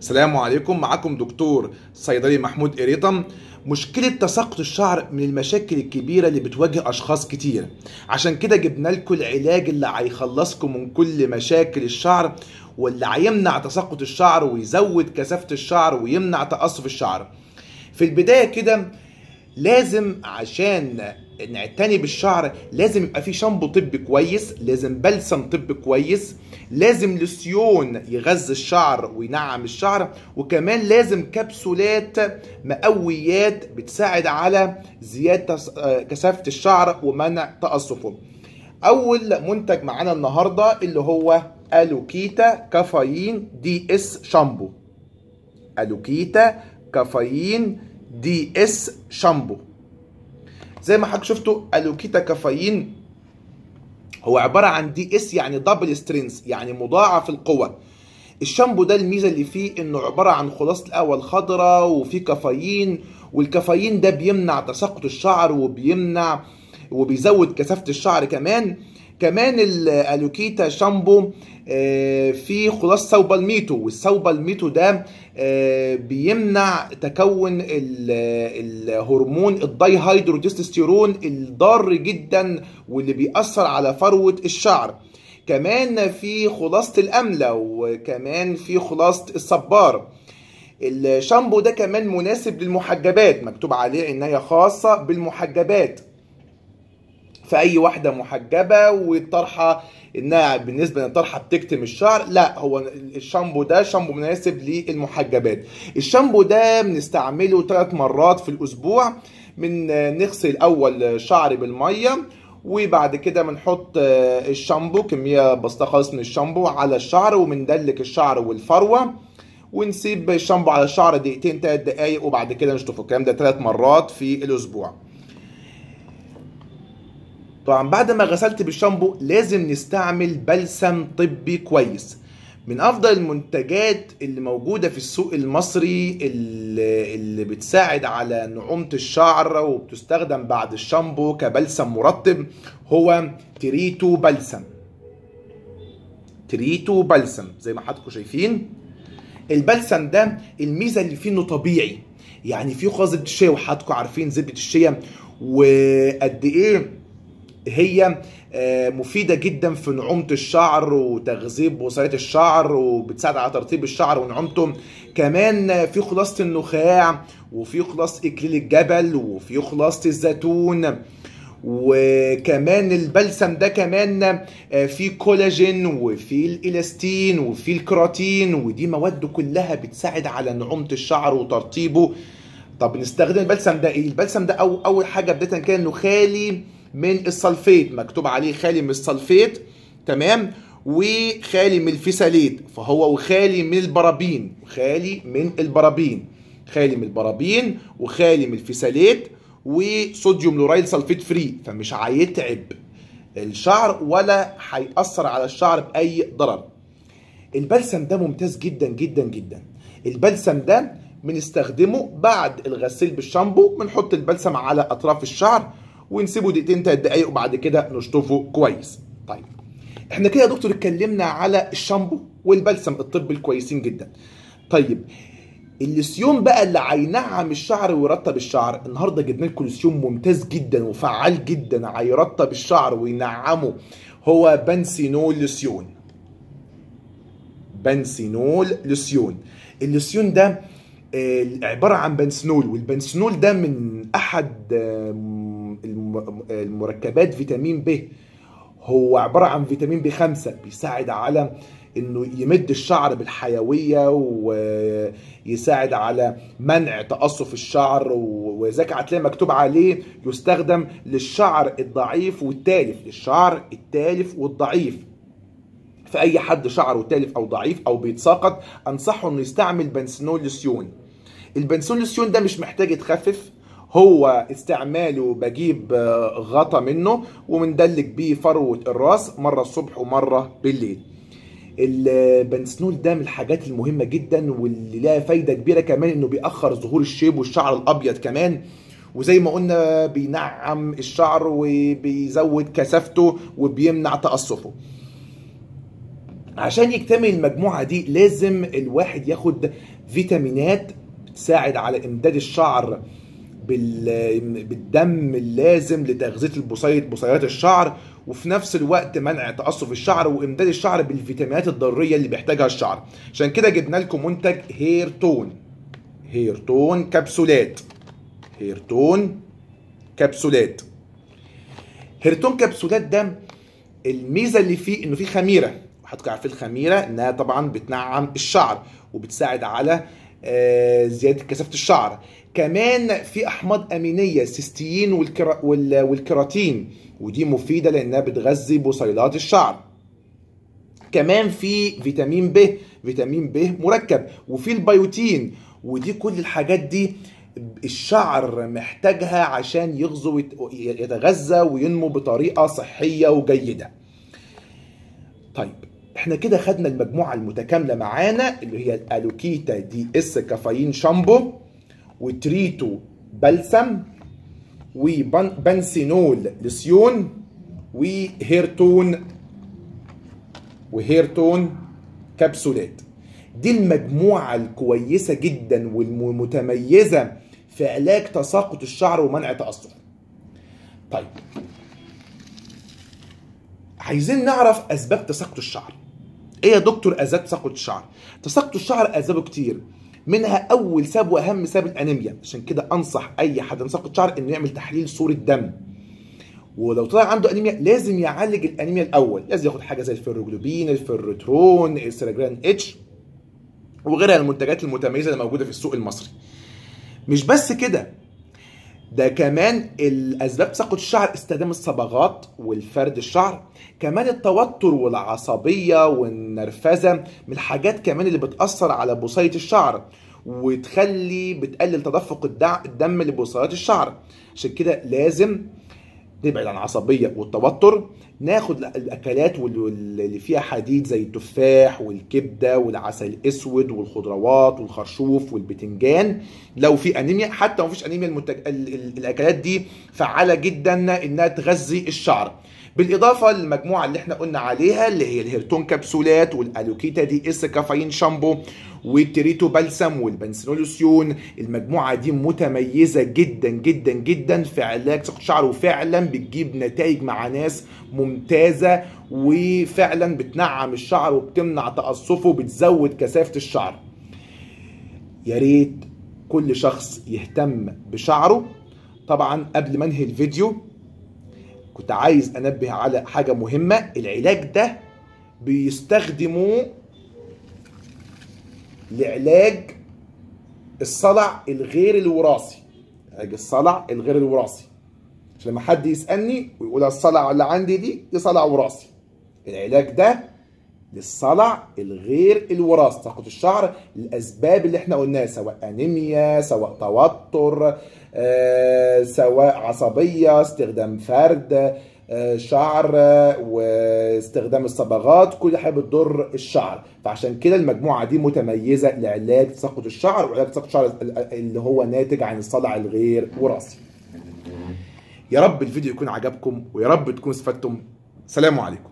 السلام عليكم. معاكم دكتور صيدلي محمود قريطم مشكلة تساقط الشعر من المشاكل الكبيرة اللي بتواجه أشخاص كتير. عشان كده جبنا لكم العلاج اللي هيخلصكم من كل مشاكل الشعر واللي هيمنع تساقط الشعر ويزود كثافة الشعر ويمنع تقصف الشعر. في البداية كده لازم عشان نعتني بالشعر لازم يبقى في شامبو طبي كويس لازم بلسم طبي كويس لازم لسيون يغذي الشعر وينعم الشعر وكمان لازم كبسولات مقويات بتساعد على زيادة كثافة الشعر ومنع تقصفه أول منتج معانا النهاردة اللي هو ألوكيتا caffeine DS shampoo. ألوكيتا caffeine DS shampoo. زي ما حضرتك شفتوا ألوكيتا كافيين هو عبارة عن DS يعني double strength يعني مضاعف القوة. الشامبو ده الميزة اللي فيه إنه عبارة عن خلاصه القهوه الخضراء وفيه كافيين والكافيين ده بيمنع تساقط الشعر وبيمنع وبيزود كثافة الشعر كمان. كمان الألوكيتا شامبو في خلاصة saw palmetto وال saw palmetto ده بيمنع تكون الهرمون ال dihydrotestosterone الضار جدا واللي بيأثر على فروة الشعر. كمان في خلاصة الأملة وكمان في خلاصة الصبار. الشامبو ده كمان مناسب للمحجبات مكتوب عليه عناية خاصة بالمحجبات. فاي واحدة محجبة والطرحة إنها بالنسبة للطرحة بتكتم الشعر. لا هو الشامبو ده شامبو مناسب للمحجبات. الشامبو ده بنستعمله ثلاث مرات في الأسبوع. من نغسل الأول شعري بالمية وبعد كده بنحط الشامبو كمية بسيطة خالص من الشامبو على الشعر وبندلك الشعر والفروة. ونسيب الشامبو على الشعر دقيقتين ثلاث دقايق وبعد كده نشطفه. الكلام ده ثلاث مرات في الأسبوع. طبعا بعد ما غسلت بالشامبو لازم نستعمل بلسم طبي كويس. من أفضل المنتجات اللي موجودة في السوق المصري اللي, بتساعد على نعومة الشعر وبتستخدم بعد الشامبو كبلسم مرطب هو تريتو بلسم. تريتو بلسم زي ما حضراتكم شايفين. البلسم ده الميزة اللي فيه إنه طبيعي. يعني فيه خلاصة الشيا وحضراتكم عارفين زبدة الشيا وقد إيه هي مفيدة جدا في نعومة الشعر وتغذية بصيلات الشعر وبتساعد على ترطيب الشعر ونعومته. كمان في خلاصة النعناع وفي خلاصة إكليل الجبل وفي خلاصة الزيتون. وكمان البلسم ده كمان في كولاجين وفي الإلاستين وفي الكراتين ودي مواد كلها بتساعد على نعومة الشعر وترطيبه. طب نستخدم البلسم ده إيه؟ البلسم ده أو أول حاجة بداية كان إنه خالي من ال sulfate مكتوب عليه خالي من ال sulfate تمام؟ وخالي من ال phthalate فهو وخالي من البرابين خالي من البرابين خالي من البرابين وخالي من ال phthalate و sodium lauryl sulfate free فمش هيتعب الشعر ولا هيأثر على الشعر بأي ضرر. البلسم ده ممتاز جدا جدا جدا. البلسم ده بنستخدمه بعد الغسيل بالشامبو بنحط البلسم على أطراف الشعر ونسيبه دقيقتين تلات دقايق وبعد كده نشطفه كويس. طيب إحنا كده يا دكتور اتكلمنا على الشامبو والبلسم الطبي الكويسين جدا. طيب اللسيوم بقى اللي هينعم الشعر ويرطب الشعر النهارده جبنا لكم لسيوم ممتاز جدا وفعال جدا هيرطب الشعر وينعمه هو panthenol lotion panthenol lotion ال lotion ده عبارة عن panthenol وال panthenol ده من أحد المركبات فيتامين ب هو عبارة عن فيتامين B 5 بيساعد على إنه يمد الشعر بالحيوية ويساعد على منع تقصف الشعر وذاك هتلاقي مكتوب عليه يستخدم للشعر الضعيف والتالف للشعر التالف والضعيف. فأي حد شعره تالف أو ضعيف أو بيتساقط أنصحه إنه يستعمل بنسنول لسيون البنسول لسيون ده مش محتاج يتخفف هو استعماله بجيب غطا منه ومندلك بيه فروة الراس مرة الصبح ومرة بالليل. البنسنول ده من الحاجات المهمة جدا واللي لها فايدة كبيرة كمان إنه بيأخر ظهور الشيب والشعر الأبيض كمان. وزي ما قلنا بينعم الشعر وبيزود كثافته وبيمنع تقصفه عشان يكتمل المجموعة دي لازم الواحد ياخد فيتامينات تساعد على إمداد الشعر بال- بالدم اللازم لتغذية البصيلات بصيلات الشعر وفي نفس الوقت منع تقصف الشعر وإمداد الشعر بالفيتامينات الضروريه اللي بيحتاجها الشعر. عشان كده جبنا لكم منتج Hair Tone Hair Tone كبسولات. Hair Tone كبسولات. Hair Tone كبسولات ده الميزة اللي فيه إنه فيه خميرة. وحضرتك عارفين الخميرة إنها طبعا بتنعم الشعر وبتساعد على زيادة كثافة الشعر. كمان في أحماض أمينية السيستين والكرا وال- والكيراتين. ودي مفيدة لأنها بتغذي بصيلات الشعر. كمان في فيتامين ب فيتامين ب مركب. وفي البيوتين. ودي كل الحاجات دي الشعر محتاجها عشان يغزو يتغذى وينمو بطريقة صحية وجيدة. طيب إحنا كده خدنا المجموعة المتكاملة معانا اللي هي الألوكيتا DS caffeine shampoo وتريتو بلسم وبنسينول لسيون وهيرتون وهيرتون كبسولات. دي المجموعة الكويسة جدا والمتميزة في علاج تساقط الشعر ومنع تأثره. طيب عايزين نعرف أسباب تساقط الشعر. إيه يا دكتور اسباب تساقط الشعر؟ تساقط الشعر اسبابه كتير. منها أول سبب وأهم سبب الانيميا عشان كده أنصح أي حد بيتساقط شعره إنه يعمل تحليل صورة دم. ولو طلع عنده أنيميا لازم يعالج الأنيميا الأول. لازم ياخد حاجة زي ال Feroglobin ال Ferrotron ال Theragran H وغيرها من المنتجات المتميزة اللي موجودة في السوق المصري. مش بس كده. ده كمان الأسباب تساقط الشعر استخدام الصبغات والفرد الشعر. كمان التوتر والعصبية والنرفزة من الحاجات كمان اللي بتأثر على بصيله الشعر وتخلي بتقلل تدفق الدم لبصيلات الشعر. عشان كده لازم نبعد عن العصبية والتوتر. ناخد الأكلات اللي فيها حديد زي التفاح والكبدة والعسل الأسود والخضروات والخرشوف والبتنجان. لو في أنيميا حتى لو مفيش أنيميا المنتج... ال... ال... الأكلات دي فعالة جدا إنها تغذي الشعر. بالإضافة للمجموعة اللي إحنا قلنا عليها اللي هي ال Hair Tone كبسولات والألوكيتا DS caffeine shampoo والتريتو بلسم وال panthenol lotion المجموعة دي متميزة جدا جدا جدا في علاج تساقط الشعر وفعلا بتجيب نتائج مع ناس ممتازه وفعلا بتنعم الشعر وبتمنع تقصفه وبتزود كثافة الشعر. يا ريت كل شخص يهتم بشعره. طبعا قبل ما انهي الفيديو كنت عايز أنبه على حاجة مهمة. العلاج ده بيستخدموه لعلاج الصلع الغير الوراثي. علاج الصلع الغير الوراثي. عشان لما حد يسألني ويقول الصلع اللي عندي دي دي صلع وراثي. العلاج ده للصلع الغير الوراثي تساقط الشعر الأسباب اللي إحنا قلناها سواء أنيميا سواء توتر آه، سواء عصبية استخدام فرد آه، شعر آه، واستخدام الصبغات كل حاجة بتضر الشعر. فعشان كده المجموعة دي متميزة لعلاج تساقط الشعر وعلاج تساقط الشعر اللي هو ناتج عن الصلع الغير وراثي. يا رب الفيديو يكون عجبكم ويا رب تكونوا استفدتم. سلام عليكم.